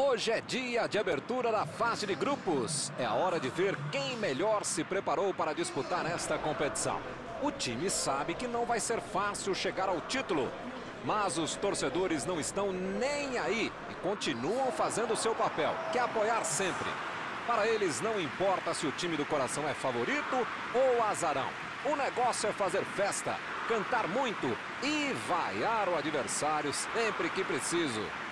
Hoje é dia de abertura da fase de grupos. É a hora de ver quem melhor se preparou para disputar esta competição. O time sabe que não vai ser fácil chegar ao título, mas os torcedores não estão nem aí e continuam fazendo o seu papel, que é apoiar sempre. Para eles não importa se o time do coração é favorito ou azarão. O negócio é fazer festa, cantar muito e vaiar o adversário sempre que preciso.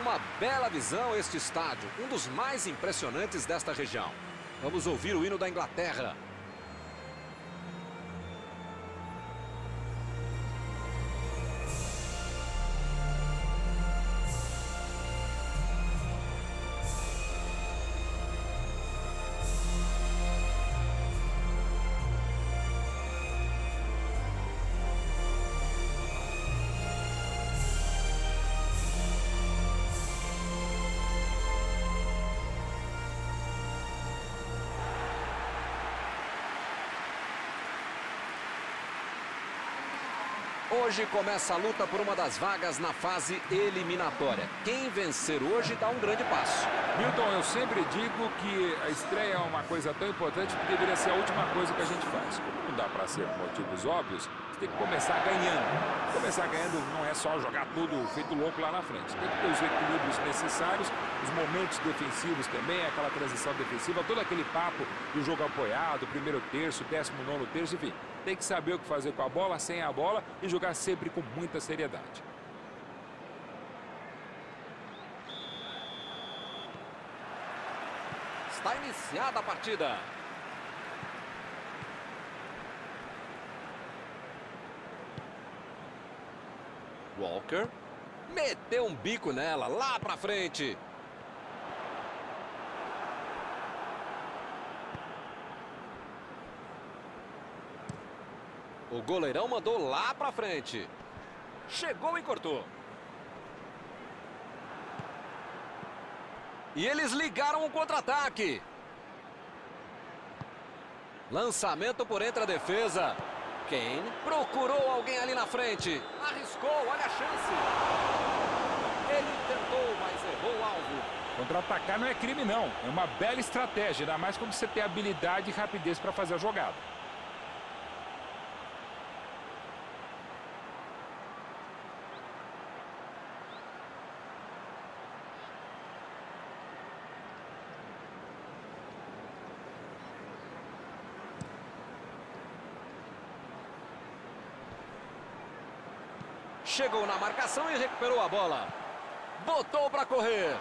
Uma bela visão este estádio, um dos mais impressionantes desta região. Vamos ouvir o hino da Inglaterra. Hoje começa a luta por uma das vagas na fase eliminatória. Quem vencer hoje dá um grande passo. Milton, eu sempre digo que a estreia é uma coisa tão importante que deveria ser a última coisa que a gente faz. Não dá para ser por motivos óbvios, tem que começar ganhando. Começar ganhando não é só jogar tudo feito louco lá na frente. Tem que ter os equilíbrios necessários, os momentos defensivos também, aquela transição defensiva, todo aquele papo do jogo apoiado, primeiro terço, décimo nono terço, enfim tem que saber o que fazer com a bola, sem a bola e jogar sempre com muita seriedade. Está iniciada a partida. Walker meteu um bico nela, lá pra frente. O goleirão mandou lá pra frente. Chegou e cortou. E eles ligaram o contra-ataque. Lançamento por entre a defesa. Kane procurou alguém ali na frente. Arriscou, olha a chance. Ele tentou, mas errou o alvo. Contra-atacar não é crime, não. É uma bela estratégia, ainda mais quando você tem habilidade e rapidez para fazer a jogada. Chegou na marcação e recuperou a bola. Botou para correr.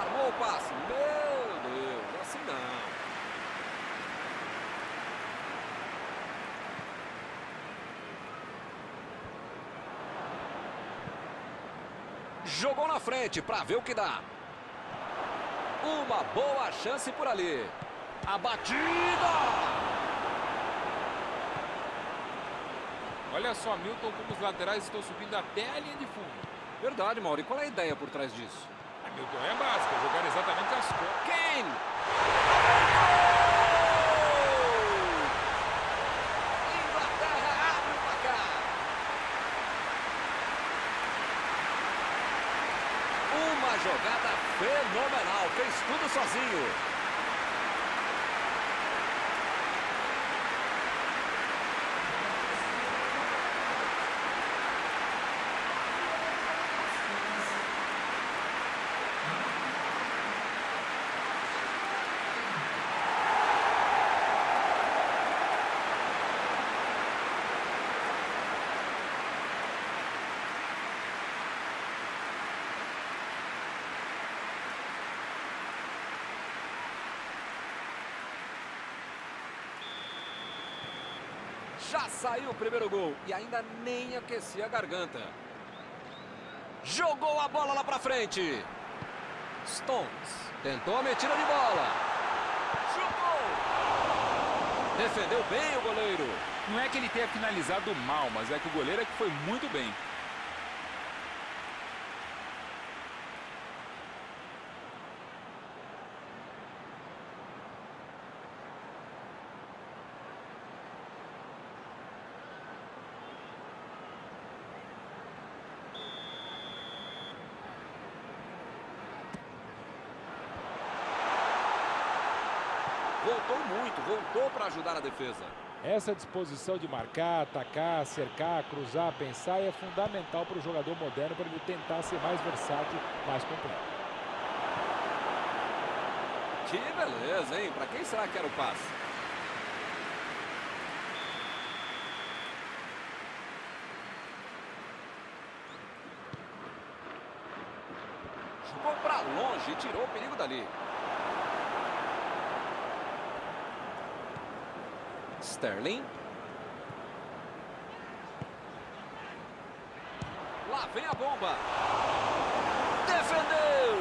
Armou o passe. Meu Deus, assim não. Jogou na frente para ver o que dá. Uma boa chance por ali. A batida! Olha só, Milton, como os laterais estão subindo até a linha de fundo. Verdade, Mauro. E qual é a ideia por trás disso? A Milton é básica, jogar exatamente as costas. Kane! Inglaterra abre o placar. Uma jogada fenomenal. Fez tudo sozinho. Já saiu o primeiro gol e ainda nem aquecia a garganta. Jogou a bola lá pra frente. Stones tentou a metida de bola. Chutou. Defendeu bem o goleiro. Não é que ele tenha finalizado mal, mas é que o goleiro é que foi muito bem. Voltou muito, voltou para ajudar a defesa. Essa disposição de marcar, atacar, cercar, cruzar, pensar é fundamental para o jogador moderno para ele tentar ser mais versátil, mais completo. Que beleza, hein? Para quem será que era o passe? Jogou para longe e tirou o perigo dali. Sterling. Lá vem a bomba. Defendeu!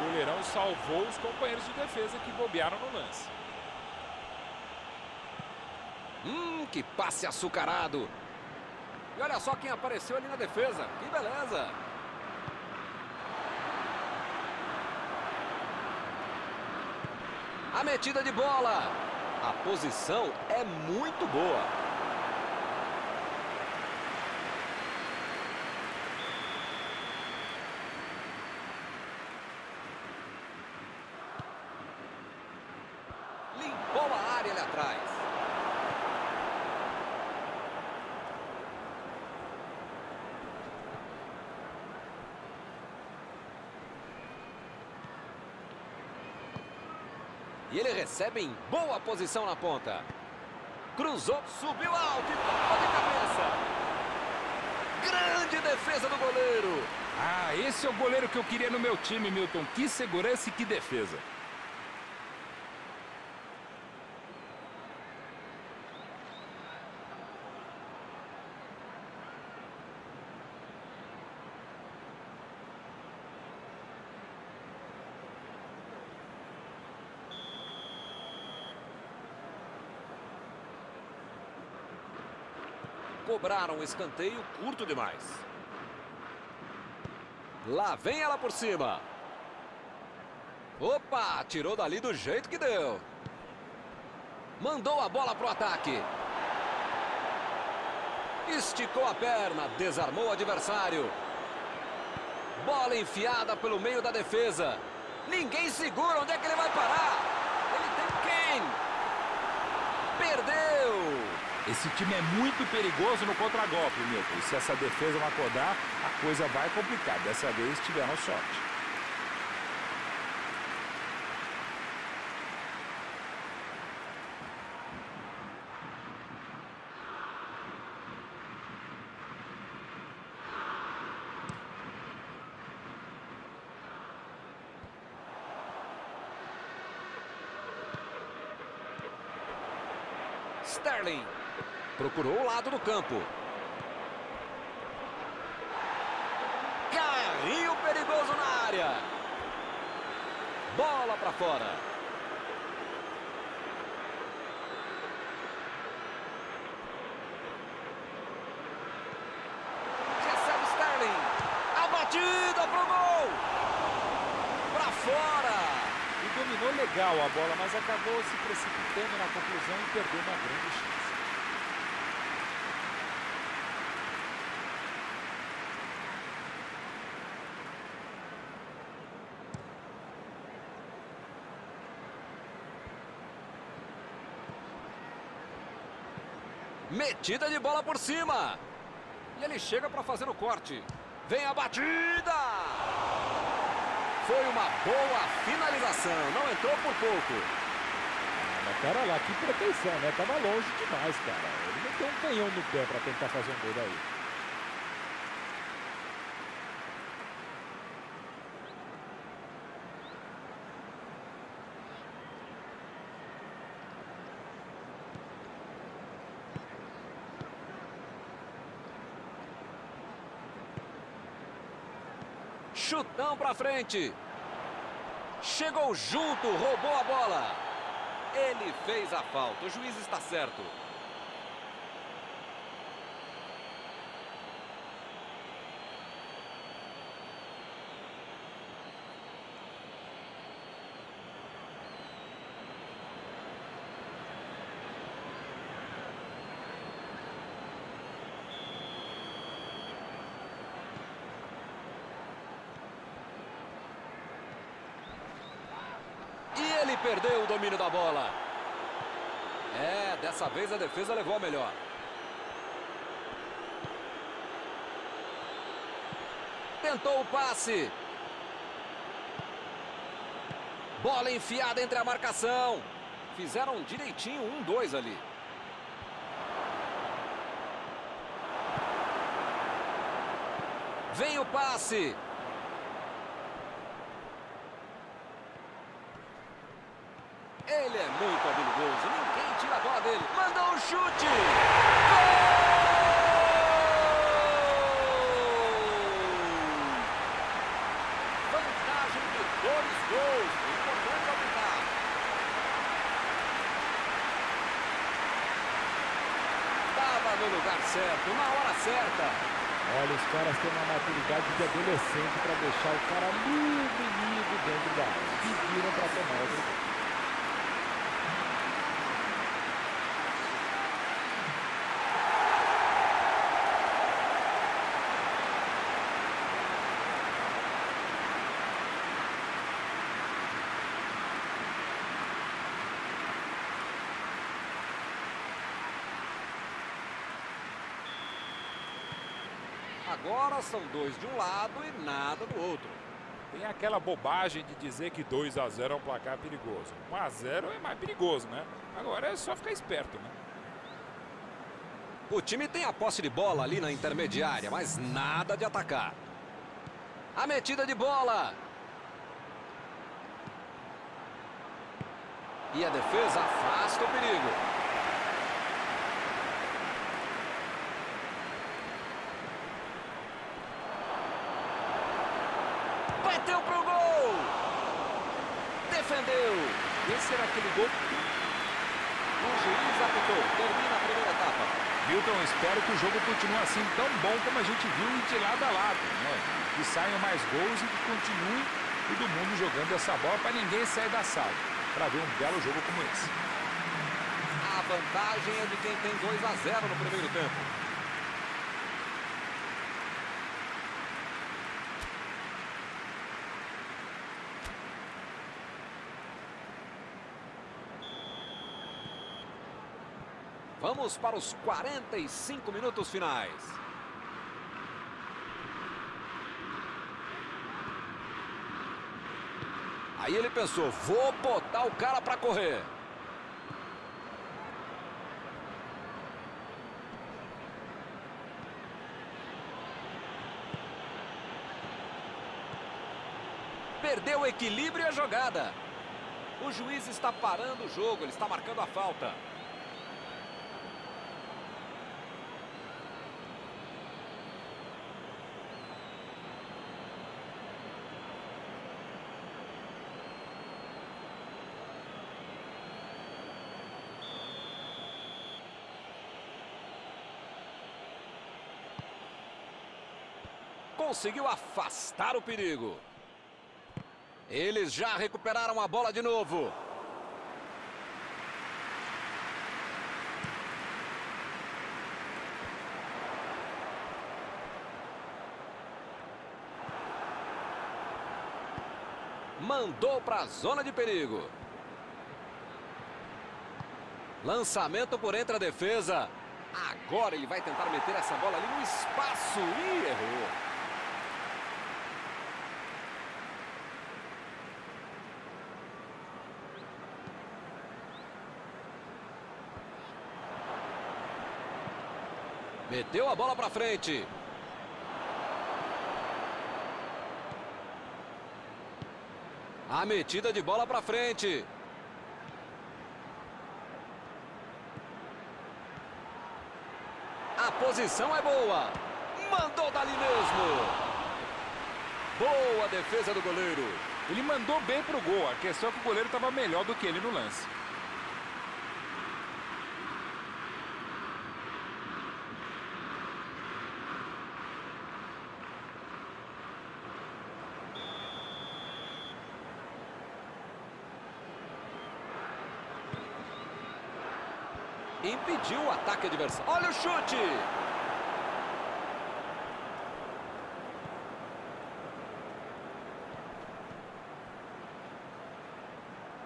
O goleirão salvou os companheiros de defesa que bobearam no lance. Hum, que passe açucarado. E olha só quem apareceu ali na defesa. Que beleza. A metida de bola. A posição é muito boa. Limpou a área ali atrás. E ele recebe em boa posição na ponta. Cruzou, subiu alto e tocou de cabeça. Grande defesa do goleiro. Ah, esse é o goleiro que eu queria no meu time, Milton. Que segurança e que defesa. Cobraram um escanteio curto demais. Lá vem ela por cima. Opa, tirou dali do jeito que deu. Mandou a bola pro ataque. Esticou a perna, desarmou o adversário. Bola enfiada pelo meio da defesa. Ninguém segura, onde é que ele vai parar? Ele tem quem? Perdeu! Esse time é muito perigoso no contragolpe, Milton. E se essa defesa não acordar, a coisa vai complicar. Dessa vez tiveram sorte. Sterling. Procurou o lado do campo. Carrinho perigoso na área. Bola para fora. Recebe Sterling. A batida pro gol. Para fora. E dominou legal a bola, mas acabou se precipitando na conclusão e perdeu uma grande chance. Metida de bola por cima. E ele chega para fazer o corte. Vem a batida. Foi uma boa finalização. Não entrou por pouco. Ah, mas pera lá, que pretensão, né? Tava longe demais, cara. Ele não tem um canhão no pé para tentar fazer um gol daí. Chutão para frente. Chegou junto, roubou a bola. Ele fez a falta. O juiz está certo. Ele perdeu o domínio da bola. É, dessa vez a defesa levou a melhor. Tentou o passe. Bola enfiada entre a marcação. Fizeram direitinho um, dois ali. Vem o passe. Ele é muito habilidoso. Ninguém tira a bola dele. Mandou um chute. Gol! Vantagem de dois gols. Importante aumentar. Estava no lugar certo, na hora certa. Olha, os caras têm uma maturidade de adolescente para deixar o cara livre, livre dentro da área. Pediram para tomar o Agora são dois de um lado e nada do outro. Tem aquela bobagem de dizer que 2 a 0 é um placar perigoso. 1 a 0 é mais perigoso, né? Agora é só ficar esperto, né? O time tem a posse de bola ali na intermediária, mas nada de atacar. A metida de bola. E a defesa afasta o perigo. Bateu pro gol. Defendeu. Esse era aquele gol. O juiz apitou. Termina a primeira etapa. Milton, espero que o jogo continue assim tão bom como a gente viu de lado a lado. Né? Que saiam mais gols e que continue todo mundo jogando essa bola para ninguém sair da sala. Para ver um belo jogo como esse. A vantagem é de quem tem 2 a 0 no primeiro tempo. Vamos para os 45 minutos finais. Aí ele pensou, vou botar o cara para correr. Perdeu o equilíbrio e a jogada. O juiz está parando o jogo, ele está marcando a falta. Conseguiu afastar o perigo. Eles já recuperaram a bola de novo. Mandou para a zona de perigo. Lançamento por entre a defesa. Agora ele vai tentar meter essa bola ali no espaço e errou. Meteu a bola para frente. A metida de bola para frente. A posição é boa. Mandou dali mesmo. Boa defesa do goleiro. Ele mandou bem pro gol. A questão é que o goleiro estava melhor do que ele no lance. Impediu o ataque adversário. Olha o chute.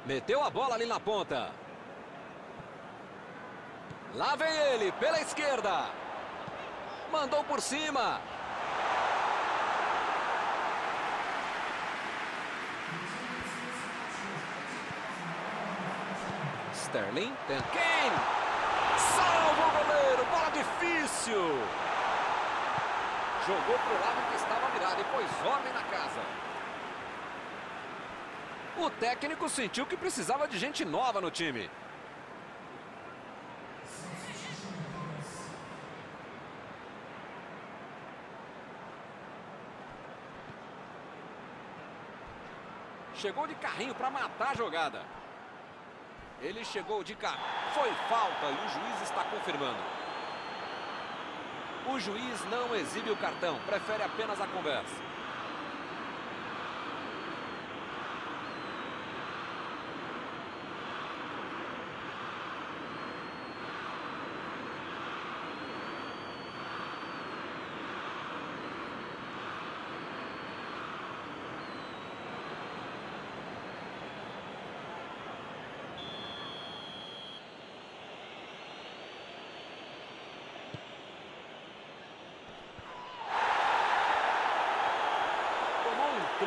Meteu a bola ali na ponta. Lá vem ele, pela esquerda. Mandou por cima. Sterling, Kane. Salva o goleiro, bola difícil. Jogou para o lado que estava virado e pôs ordem na casa. O técnico sentiu que precisava de gente nova no time. Chegou de carrinho para matar a jogada. Ele chegou de carro. Foi falta e o juiz está confirmando. O juiz não exibe o cartão, prefere apenas a conversa.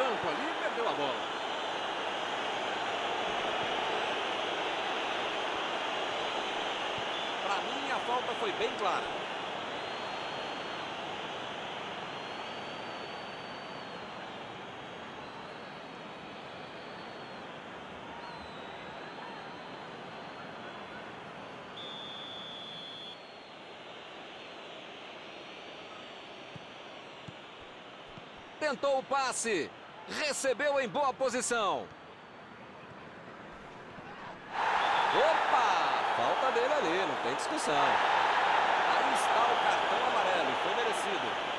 Tranco ali e perdeu a bola. Para mim, a falta foi bem clara. Tentou o passe. Recebeu em boa posição. Opa! Falta dele ali, não tem discussão. Aí está o cartão amarelo e foi merecido.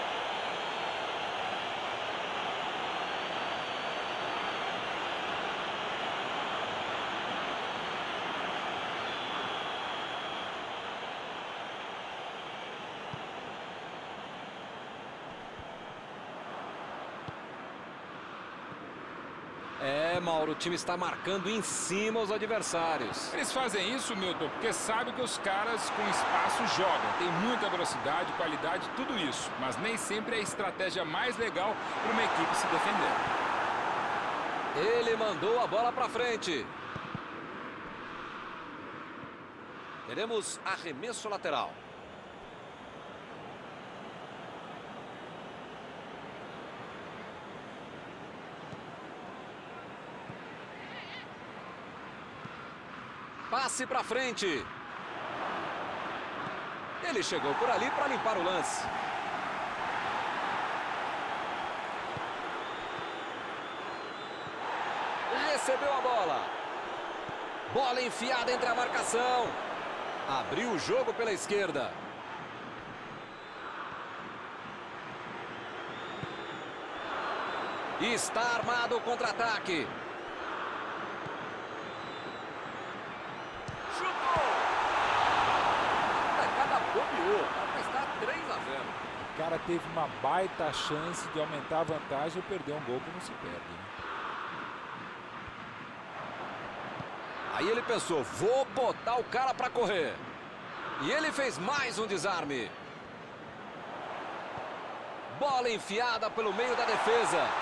É, Mauro, o time está marcando em cima os adversários. Eles fazem isso, Milton, porque sabem que os caras com espaço jogam. Tem muita velocidade, qualidade, tudo isso. Mas nem sempre é a estratégia mais legal para uma equipe se defender. Ele mandou a bola para frente. Teremos arremesso lateral. Passe para frente. Ele chegou por ali para limpar o lance. Recebeu a bola. Bola enfiada entre a marcação. Abriu o jogo pela esquerda. Está armado o contra-ataque. O cara teve uma baita chance de aumentar a vantagem e perder um gol que não se perde. Né? Aí ele pensou, vou botar o cara para correr. E ele fez mais um desarme. Bola enfiada pelo meio da defesa.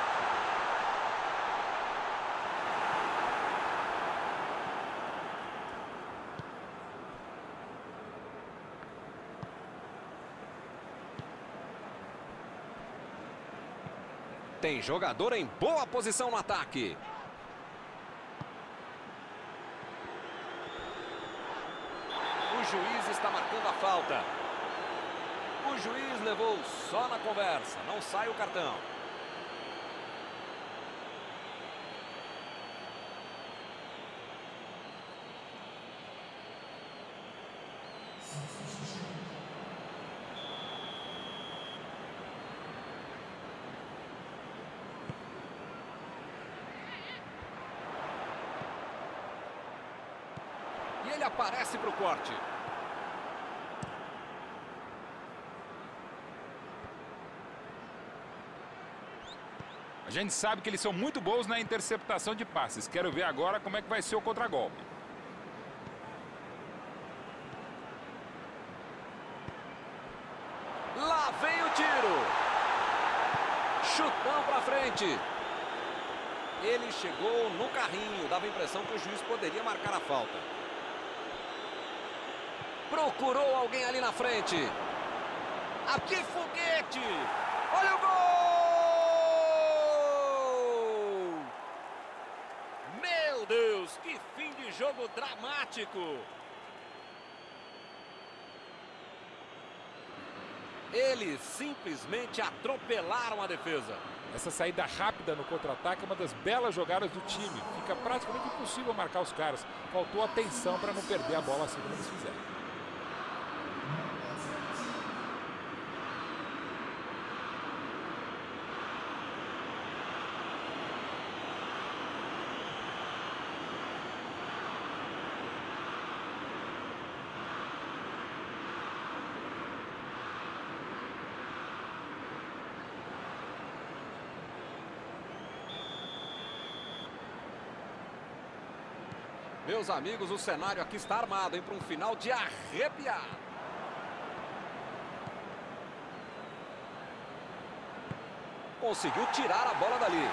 Tem jogador em boa posição no ataque. O juiz está marcando a falta. O juiz levou só na conversa, não sai o cartão. Ele aparece para o corte. A gente sabe que eles são muito bons na interceptação de passes. Quero ver agora como é que vai ser o contragolpe. Lá vem o tiro. Chutão para frente. Ele chegou no carrinho. Dava a impressão que o juiz poderia marcar a falta. Procurou alguém ali na frente. Aqui foguete. Olha o gol! Meu Deus, que fim de jogo dramático. Eles simplesmente atropelaram a defesa. Essa saída rápida no contra-ataque é uma das belas jogadas do time. Fica praticamente impossível marcar os caras. Faltou atenção para não perder a bola assim como eles fizeram. Meus amigos, o cenário aqui está armado, hein, para um final de arrepiar. Conseguiu tirar a bola dali.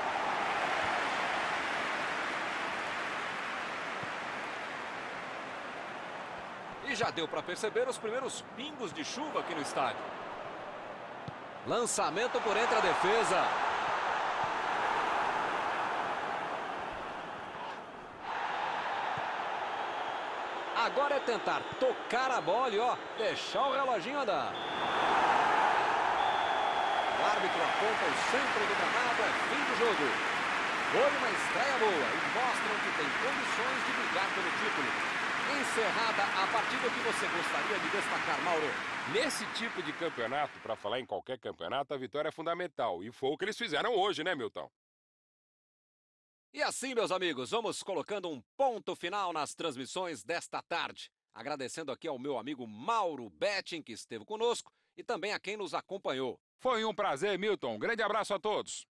E já deu para perceber os primeiros pingos de chuva aqui no estádio. Lançamento por entre a defesa. Agora é tentar tocar a bola e, ó, deixar o reloginho andar. O árbitro aponta o centro do gramado, é fim do jogo. Foi uma estreia boa e mostram que tem condições de brigar pelo título. Encerrada a partida que você gostaria de destacar, Mauro. Nesse tipo de campeonato, para falar em qualquer campeonato, a vitória é fundamental. E foi o que eles fizeram hoje, né, Milton? E assim, meus amigos, vamos colocando um ponto final nas transmissões desta tarde. Agradecendo aqui ao meu amigo Mauro Betting, que esteve conosco, e também a quem nos acompanhou. Foi um prazer, Milton. Grande abraço a todos.